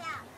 out.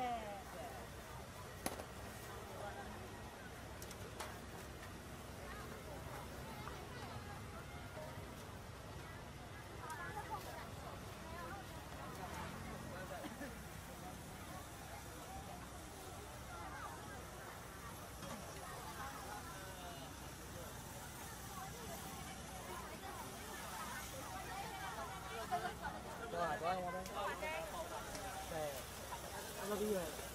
Yes. लगी है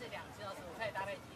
这两只二十五，可以搭配。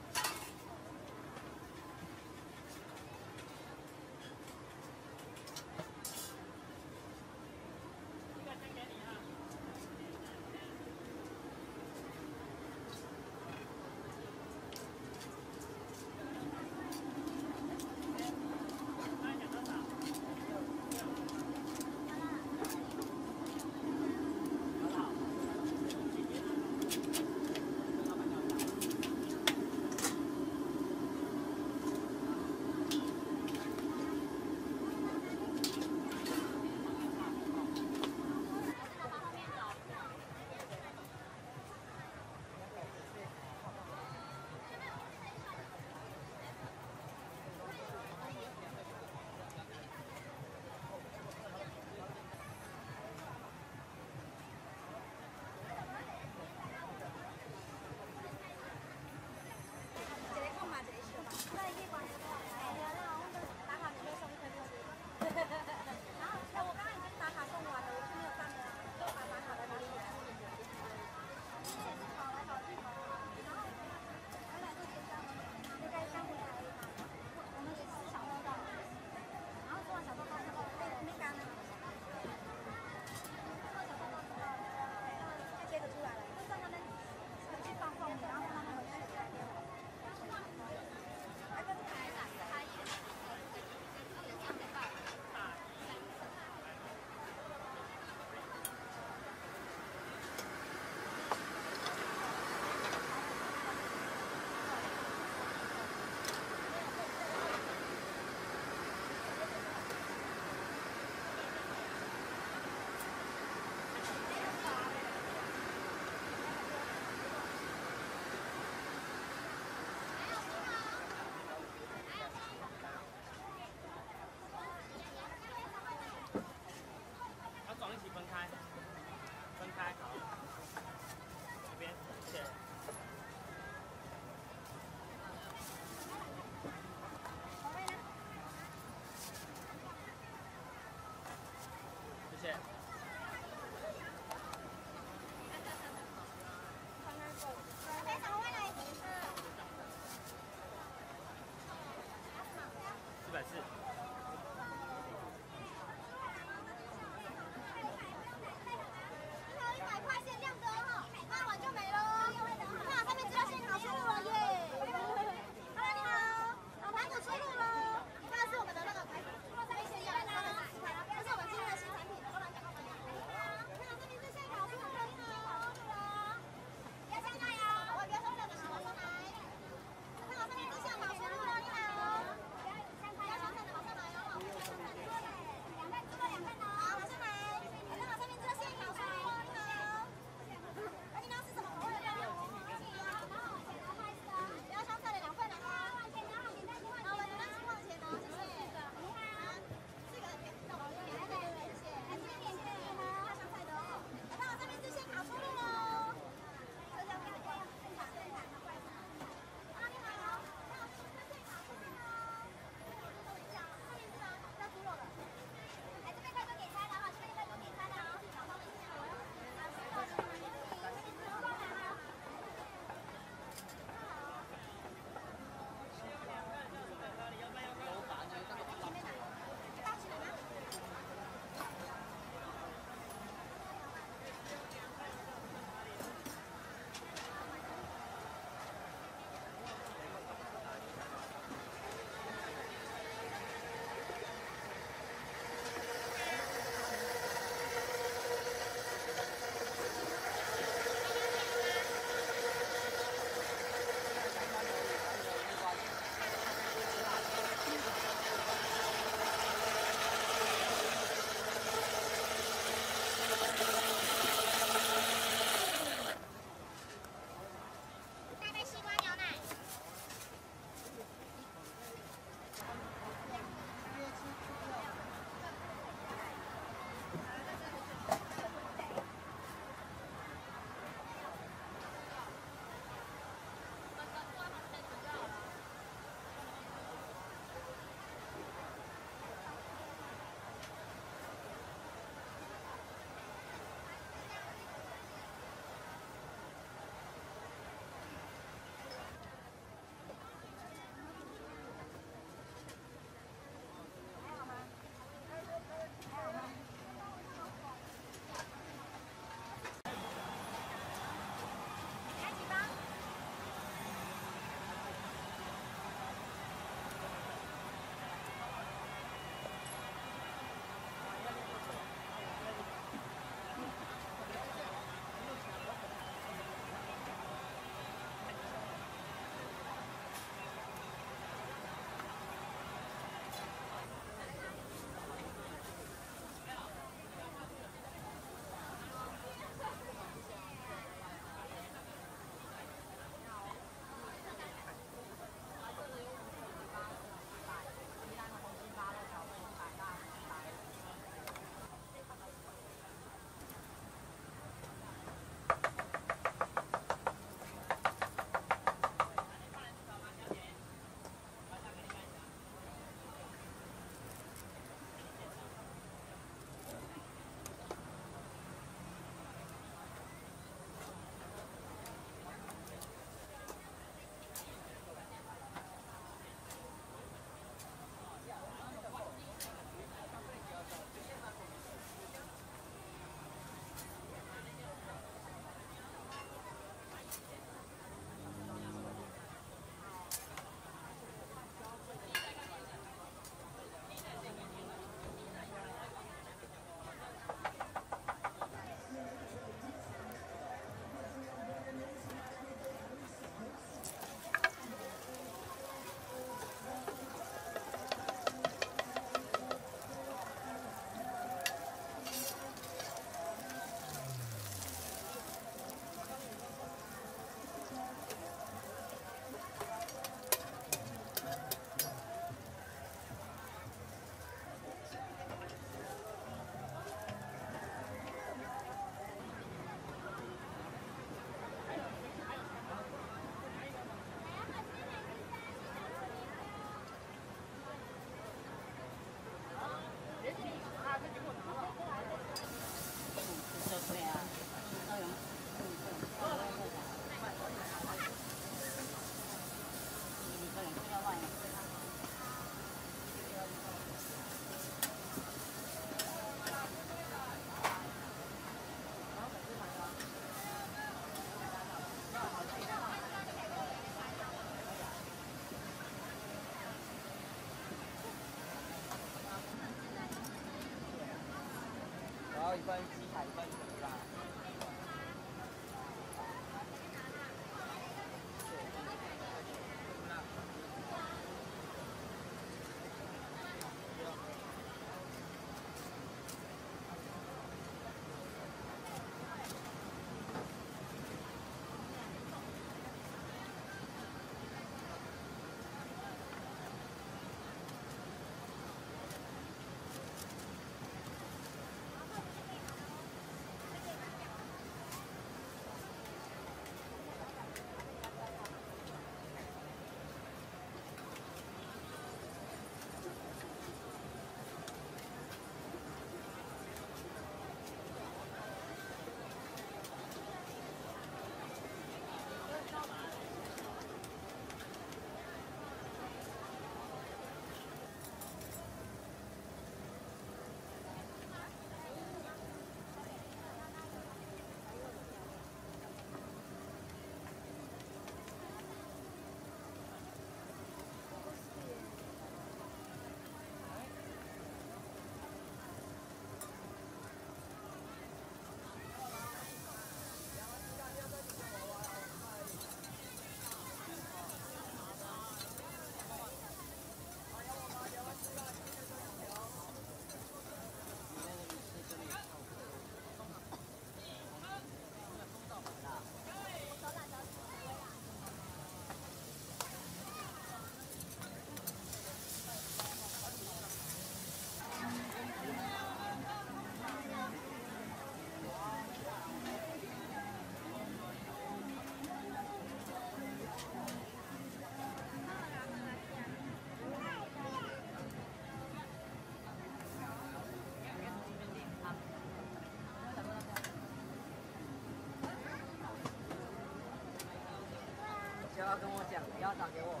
要跟我讲，你要打给我。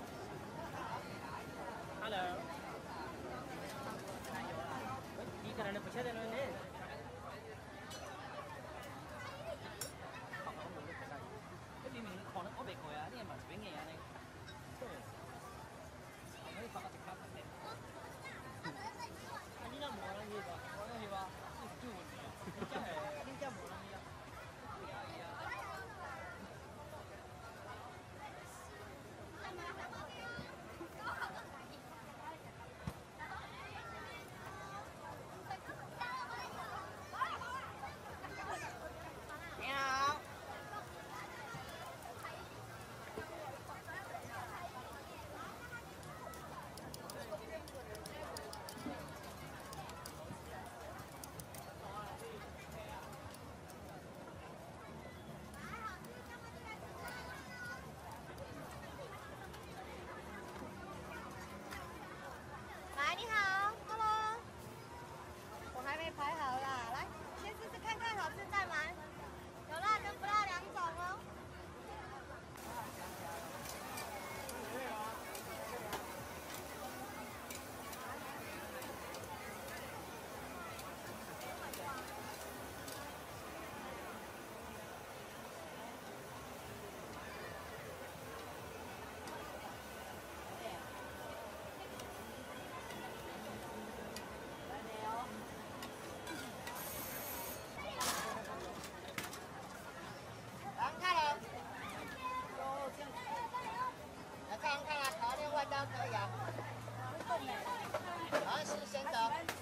Hello。不晓得呢。可以啊。好，是先走。